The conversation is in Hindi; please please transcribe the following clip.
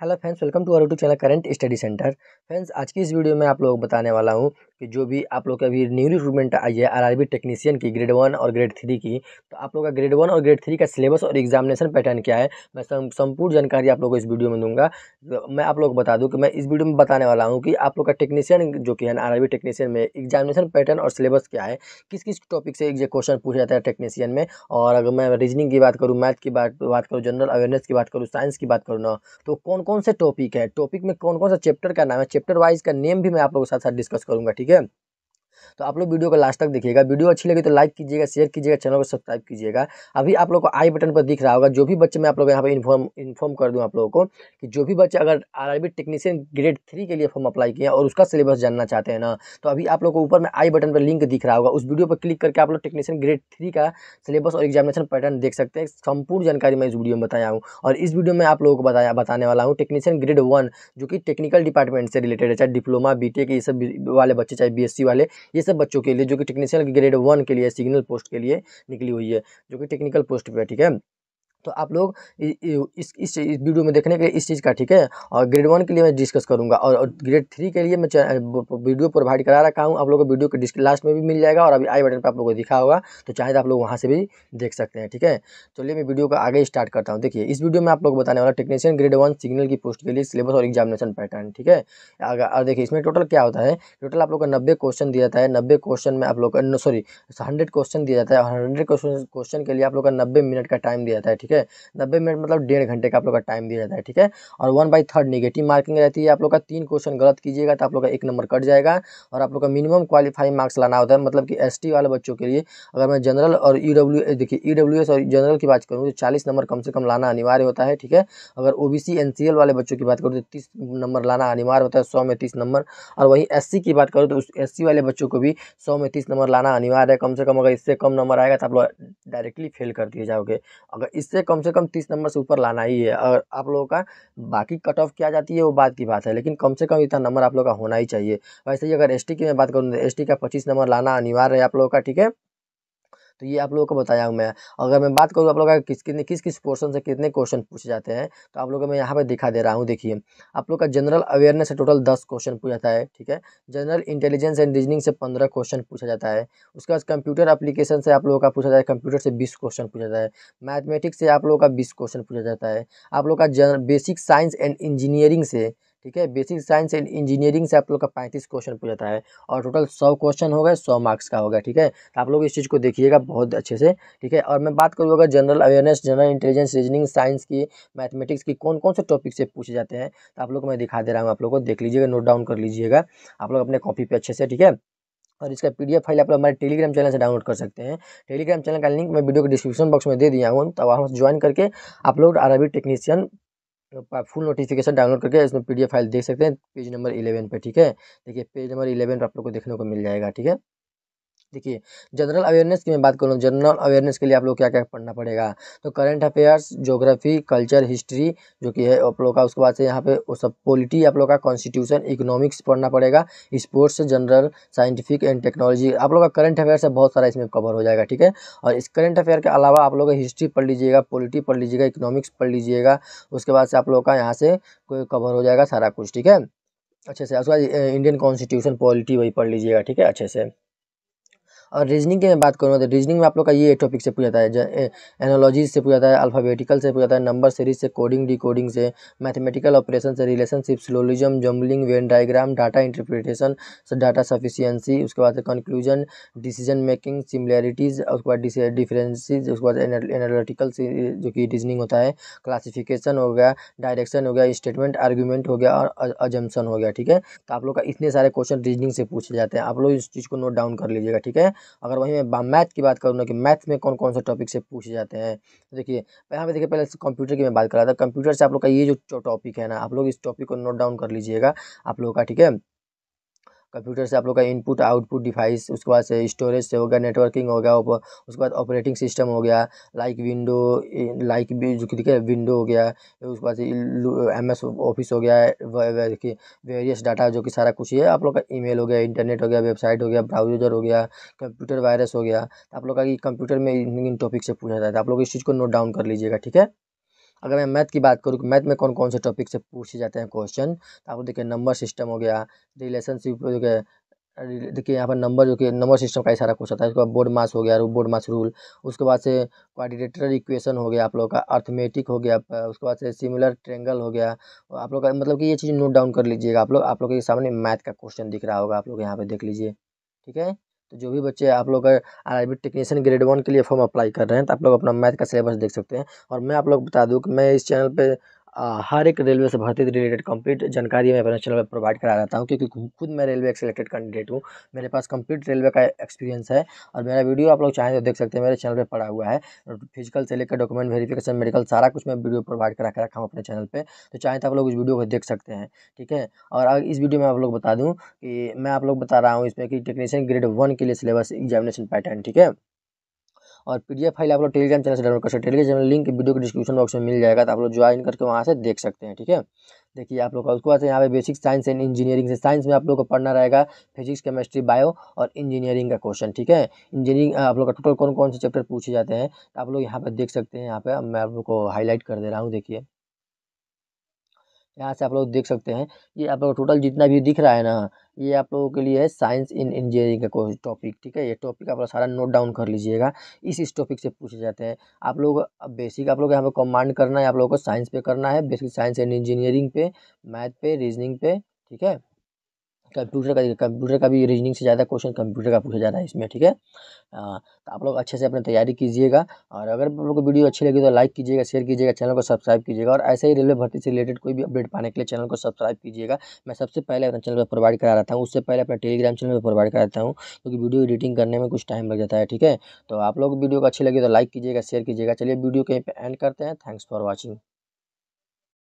Hello friends welcome to our to channel current study centre friends आज की इस वीडियो में आप लोगों को बताने वाला हूँ कि जो भी आप लोग का अभी न्यू रिक्रूटमेंट आई है आरआरबी टेक्नीशियन की ग्रेड वन और ग्रेड थ्री की तो आप लोग का ग्रेड वन और ग्रेड थ्री का सिलेबस और एग्जामिनेशन पैटर्न क्या है, मैं संपूर्ण जानकारी आप लोग को इस वीडियो में दूँगा। मैं आप लोग को बता दूँ कि मैं इस वीडियो में बताने वाला हूँ कि आप लोग का टेक्नीशियन जो कि है आर आर टेक्नीशियन में एग्जामिनेशन पैटर्न और सिलेबस क्या है किस किस टॉपिक से क्वेश्चन पूछा जाता है टेक्नीशियन में, और अगर मैं रीजनिंग की बात करूँ मैथ की बात बात करूँ जनरल अवेयरनेस की बात करूँ साइंस की बात करूँ ना तो कौन कौन से टॉपिक है? टॉपिक में कौन कौन सा चैप्टर का नाम है? चैप्टर वाइज का नेम भी मैं आप लोगों के साथ साथ डिस्कस करूँगा, ठीक है? तो आप लोग वीडियो को लास्ट तक देखिएगा। वीडियो अच्छी लगी तो लाइक कीजिएगा, शेयर कीजिएगा, चैनल को सब्सक्राइब कीजिएगा। अभी आप लोग को आई बटन पर दिख रहा होगा, जो भी बच्चे मैं आप लोग यहाँ पर इन्फॉर्म इन्फॉर्म कर दूँ आप लोगों को कि जो भी बच्चे अगर आर टेक्नीशियन ग्रेड थ्री के लिए फॉर्म अप्लाई किया और उसका सिलेबस जानना चाहते हैं ना तो अभी आप लोग को ऊपर में आई बटन पर लिंक दिख रहा होगा। उस वीडियो पर क्लिक करके आप लोग टेक्नीशियन ग्रेड थ्री का सिलेबस और एग्जामिनेशन पैटर्न देख सकते हैं। संपूर्ण जानकारी मैं इस वीडियो में बताया हूँ और इस वीडियो में आप लोगों को बताया, बताने वाला हूँ टेक्नीशियन ग्रेड वन जो कि टेक्निकल डिपार्टमेंट से रिलेटेड है, चाहे डिप्लोमा बी ये सब वाले बच्चे, चाहे बी वाले ये सब बच्चों के लिए, जो कि टेक्नीशियन ग्रेड वन के लिए सिग्नल पोस्ट के लिए निकली हुई है, जो कि टेक्निकल पोस्ट पर ठीक है? तो आप लोग इस इस वीडियो में देखने के लिए इस चीज़ का, ठीक है? और ग्रेड वन के लिए मैं डिस्कस करूँगा और ग्रेड थ्री के लिए मैं वीडियो प्रोवाइड करा रखा हूँ। आप लोगों को वीडियो के लास्ट में भी मिल जाएगा और अभी आई बटन पर आप लोगों को दिखा होगा। तो चाहे तो आप लोग वहाँ से भी देख सकते हैं, ठीक है? चलिए मैं वीडियो को आगे स्टार्ट करता हूँ। देखिए, इस वीडियो में आप लोग बताने वाला टेक्नीशियन ग्रेड वन सिग्नल की पोस्ट के लिए सिलेबस और एग्जामिनेशन पैटर्न ठीक है? और देखिए, इसमें टोटल क्या होता है? टोटल आप लोग का नब्बे क्वेश्चन दिया जाता है। नब्बे क्वेश्चन में आप लोग सॉरी हंड्रेड क्वेश्चन दिया जाता है। और हंड्रेड क्वेश्चन के लिए आप लोग का नब्बे मिनट का टाइम दिया जाता है, ठीक है? नब्बे मिनट मतलब डेढ़ घंटे का आप लोग का टाइम दिया जाता है, ठीक है? और one by third negative marking रहती है, आप लोग का तीन क्वेश्चन गलत कीजिएगा तो आप लोग का एक नंबर कट जाएगा और आप लोग का मिनिमम क्वालिफाइंग मार्क्स लाना होता है मतलब कि एसटी वाले बच्चों के लिए। अगर मैं जनरल और ई डब्ल्यू देखिए ई डब्ल्यू एस और जनरल की बात करूँ तो चालीस नंबर कम से कम लाना अनिवार्य होता है, ठीक है? अगर O B C N C L वाले बच्चों की बात करूँ तो तीस नंबर लाना अनिवार्य होता है, सौ में तीस नंबर और वहीं एस सी की बात करूँ तो उस एस सी वाले बच्चों को भी सौ में तीस नंबर लाना अनिवार्य है, कम से कम अगर इससे कम नंबर आएगा तो आप लोग डायरेक्टली फेल कर दिए जाओगे। अगर इससे कम से कम तीस नंबर से ऊपर लाना ही है। और आप लोगों का बाकी कट ऑफ़ क्या जाती है वो बात की बात है, लेकिन कम से कम इतना नंबर आप लोग का होना ही चाहिए। वैसे ही अगर एसटी की मैं बात करूँ तो एस का पच्चीस नंबर लाना अनिवार्य है आप लोगों का, ठीक है? तो ये आप लोगों को बताया हूँ मैं। अगर मैं बात करूँ आप लोग का किस कितने किस किस पोर्सन से कितने क्वेश्चन पूछे जाते हैं तो आप लोगों को मैं यहाँ पर दिखा दे रहा हूँ, देखिए। आप लोग का जनरल अवेयरनेस से टोटल दस क्वेश्चन पूछा जाता है, ठीक है? जनरल इंटेलिजेंस एंड रीजनिंग से पंद्रह क्वेश्चन पूछा जाता है। उसके बाद कंप्यूटर अप्लीकेशन से आप लोगों का पूछा जाता है कंप्यूटर से बीस क्वेश्चन पूछा जाता है। मैथमेटिक्स से आप लोगों का बीस क्वेश्चन पूछा जाता है। आप लोग का बेसिक साइंस एंड इंजीनियरिंग से ठीक है? बेसिक साइंस एंड इंजीनियरिंग से आप लोग का पैंतीस क्वेश्चन पूछता है और टोटल सौ क्वेश्चन होगा, सौ मार्क्स का होगा, ठीक है? तो आप लोग इस चीज़ को देखिएगा बहुत अच्छे से, ठीक है? और मैं बात करूँ अगर general awareness general intelligence reasoning science की मैथमेटिक्स की कौन कौन से टॉपिक से पूछे जाते हैं तो आप लोग को मैं दिखा दे रहा हूँ, आप लोग को देख लीजिएगा नोट डाउन कर लीजिएगा, आप लोग अपने कॉपी पर अच्छे से, ठीक है? और इसका पीडीएफ फ़ाइल आप लोग हमारे टेलीग्राम चैनल से डाउनलोड कर सकते हैं। टेलीग्राम चैनल का लिंक मैं वीडियो के डिस्क्रिप्शन बॉक्स में दे दिया हूँ तो वहाँ से ज्वाइन करके आप लोग R technician full notification download करके इसमें पीडीएफ फ़ाइल देख सकते हैं पेज नंबर इलेवन पे, ठीक है? देखिए पेज नंबर इलेवन पर आप लोग को देखने को मिल जाएगा, ठीक है? देखिए, जनरल अवेयरनेस की मैं बात करूँ, जनरल अवेयरनेस के लिए आप लोग क्या क्या पढ़ना पड़ेगा? तो current affairs geography culture, history जो कि है आप लोग का, उसके बाद से यहाँ पे वो सब पॉलिटी आप लोग का, कॉन्स्टिट्यूशन, इकोनॉमिक्स पढ़ना पड़ेगा, sports, general, scientific and technology, आप लोग का करंट अफेयर से बहुत सारा इसमें कवर हो जाएगा, ठीक है? और इस करंट अफेयर के अलावा आप लोग हिस्ट्री पढ़ लीजिएगा, पॉलिटी पढ़ लीजिएगा, इकोनॉमिक्स पढ़ लीजिएगा, उसके बाद से आप लोग का यहाँ से कवर हो जाएगा सारा कुछ, ठीक है? अच्छे से, उसके बाद इंडियन कॉन्स्टिट्यूशन, पॉलिटी वही पढ़ लीजिएगा, ठीक है? अच्छे से। और रीजनिंग की मैं बात करूँ तो रीजनिंग में आप लोग का ये टॉपिक से पूछा जाता है एनोलॉजीज से पूछा जाता है अल्फ़ाबेटिकल से पूछा जाता है नंबर सीरीज़ से कोडिंग डी से मैथमेटिकल ऑपरेशन से relationship syllogism jumbling Venn diagram data interpretation data sufficiency उसके बाद कंक्लूजन डिसीज़न मेकिंग सिमिलैरिटीज़ उसके बाद डिफरेंसीज उसके बाद एनालिटिकल जो कि रीजनिंग होता है क्लासिफिकेशन हो गया डायरेक्शन हो गया स्टेटमेंट आर्ग्यूमेंट हो गया, और अजम्पन हो गया, ठीक है? तो आप लोग का इतने सारे क्वेश्चन रीजनिंग से पूछे जाते हैं, आप लोग इस चीज़ को नोट डाउन कर लीजिएगा, ठीक है? अगर वहीं मैं मैथ की बात करूँ ना कि मैथ में कौन कौन से टॉपिक से पूछे जाते हैं? तो देखिए यहाँ पे देखिए पहले कंप्यूटर की मैं बात कर रहा था। कंप्यूटर से आप लोग का ये जो टॉपिक है ना, आप लोग इस टॉपिक को नोट डाउन कर लीजिएगा आप लोगों का, ठीक है? कंप्यूटर से आप लोग का इनपुट आउटपुट डिवाइस उसके बाद से स्टोरेज से हो गया नेटवर्किंग हो गया उसके बाद ऑपरेटिंग सिस्टम हो गया लाइक विंडो लाइक जो कि विंडो हो गया उसके बाद एम एस ऑफ़िस हो गया देखिए वेरियस डाटा जो कि सारा कुछ ही है आप लोग का ईमेल हो गया इंटरनेट हो गया वेबसाइट हो गया ब्राउज़र हो गया कंप्यूटर वायरस हो गया तो आप लोग का कंप्यूटर में इन टॉपिक से पूछा जाता है आप लोग इस चीज़ को नोट डाउन कर लीजिएगा ठीक है अगर मैं मैथ की बात करूँ कि मैथ में कौन कौन से टॉपिक से पूछे जाते हैं क्वेश्चन तो आपको देखिए नंबर सिस्टम हो गया रिलेशनशिप हो गया, देखिए यहाँ पर नंबर जो कि नंबर सिस्टम का ही सारा क्वेश्चन था उसके बाद बोर्ड मास हो गया बोर्ड मास रूल उसके बाद से क्वाड्रेटर इक्वेशन हो गया आप लोग का अर्थमेटिक हो गया, उसके बाद से सिमिलर ट्रेंगल हो गया। आप लोग का मतलब कि ये चीज़ नोट डाउन कर लीजिएगा, आप लोग आप लोग के सामने मैथ का क्वेश्चन दिख रहा होगा, आप लोग यहाँ पे देख लीजिए, ठीक है? तो जो भी बच्चे आप लोग आर टेक्नीशियन ग्रेड वन के लिए फॉर्म अप्लाई कर रहे हैं तो आप लोग अपना मैथ का सिलेबस देख सकते हैं। और मैं आप लोग बता दूँ कि मैं इस चैनल पर हर एक रेलवे से भर्ती रिलेटेड कंप्लीट जानकारी मैं अपने चैनल पर प्रोवाइड करा रहता हूँ, क्योंकि खुद मैं रेलवे सेलेक्टेड कैंडिडेट हूँ। मेरे पास कंप्लीट रेलवे का एक्सपीरियंस है और मेरा वीडियो आप लोग चाहें तो देख सकते हैं, मेरे चैनल पर पड़ा हुआ है। फ़िज़िकल से लेकर डॉक्यूमेंट वेरिफिकेशन मेडिकल सारा कुछ मैं वीडियो प्रोवाइड करा के रखा हूँ अपने चैनल पर तो चाहें तो आप लोग इस वीडियो को देख सकते हैं, ठीक है? और इस वीडियो में आप लोग बता दूँ कि मैं आप लोग बता रहा हूँ इसमें कि टेक्नीशियन ग्रेड वन के लिए सिलेबस एग्जामिनेशन पैटर्न ठीक है? और पीडीएफ फ़ाइल आप लोग टेलीग्राम चैनल से डाउनलोड कर सकते हैं। टेलीग्राम लिंक वीडियो के डिस्क्रिप्शन बॉक्स में मिल जाएगा तो आप लोग ज्वाइन करके वहाँ से देख सकते हैं, ठीक है? देखिए आप लोग का, उसके बाद यहाँ पे बेसिक साइंस एंड इंजीनियरिंग से साइंस में आप लोग को पढ़ना रहेगा फिजिक्स केमिस्ट्री बायो और इंजीनियरिंग का क्वेश्चन ठीक है? इंजीनियरिंग आप लोग का टोटल कौन कौन से चैप्टर पूछे जाते हैं तो आप लोग यहाँ पर देख सकते हैं, यहाँ पर मैं आप लोग को हाईलाइट कर दे रहा हूँ, देखिए। यहाँ से आप लोग देख सकते हैं, ये आप लोग टोटल जितना भी दिख रहा है ना, ये आप लोगों के लिए है साइंस इन इंजीनियरिंग का कोई टॉपिक ठीक है? ये टॉपिक आप लोग सारा नोट डाउन कर लीजिएगा। इस इस टॉपिक से पूछे जाते हैं। आप लोग बेसिक आप लोग यहाँ पे कमांड करना है, आप लोगों को साइंस पे करना है बेसिक साइंस एंड इंजीनियरिंग पे मैथ पे रीजनिंग पे, ठीक है? कंप्यूटर का कंप्यूटर का भी रीजनिंग से ज़्यादा क्वेश्चन कंप्यूटर का पूछा जा रहा है इसमें, ठीक है? तो आप लोग अच्छे से अपनी तैयारी कीजिएगा और अगर आप लोग को वीडियो अच्छी लगी तो लाइक कीजिएगा शेयर कीजिएगा चैनल को सब्सक्राइब कीजिएगा और ऐसे ही रेलवे भर्ती से रिलेटेड कोई भी अपडेट पाने के लिए चैनल को सब्सक्राइब कीजिएगा। मैं सबसे पहले अपने चैनल पर प्रोवाइड करा रहता हूँ, उससे पहले अपने टेलीग्राम चैनल पर प्रोवाइड कराता हूँ, क्योंकि वीडियो एडिटिंग करने में कुछ टाइम लग जाता है, ठीक है? तो आप लोग वीडियो को अच्छी लगी तो लाइक कीजिएगा शेयर कीजिएगा। चलिए वीडियो कहीं पर एंड करते हैं। Thanks for watching